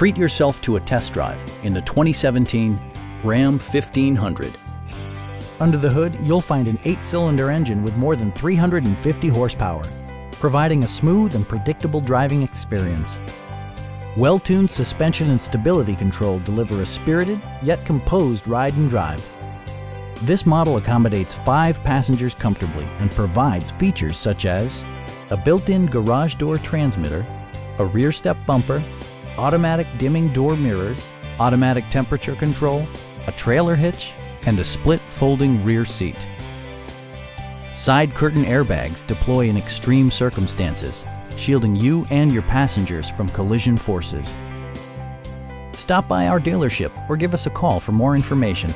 Treat yourself to a test drive in the 2017 Ram 1500. Under the hood, you'll find an eight-cylinder engine with more than 350 horsepower, providing a smooth and predictable driving experience. Well-tuned suspension and stability control deliver a spirited yet composed ride and drive. This model accommodates five passengers comfortably and provides features such as a built-in garage door transmitter, a rear step bumper, automatic dimming door mirrors, automatic temperature control, a trailer hitch, and a split folding rear seat. Side curtain airbags deploy in extreme circumstances, shielding you and your passengers from collision forces. Stop by our dealership or give us a call for more information